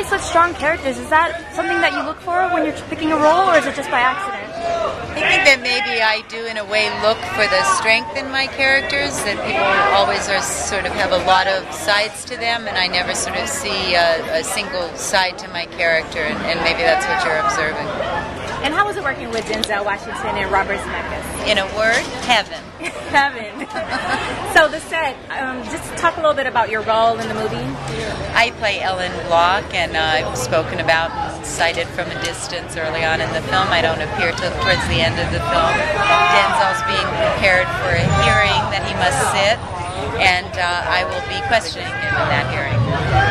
play such strong characters. Is that something that you look for when you're picking a role, or is it just by accident? I think that maybe I do, in a way, look for the strength in my characters. That people always are sort of have a lot of sides to them, and I never sort of see a, a single side to my character, and, and maybe that's what you're observing. And how was it working with Denzel Washington and Robert Zemeckis? In a word, heaven. Heaven. so the set, um, just talk a little bit about your role in the movie. I play Ellen Block, and uh, I've spoken about and cited from a distance early on in the film. I don't appear till towards the end of the film. Denzel's being prepared for a hearing that he must sit, and uh, I will be questioning him in that hearing.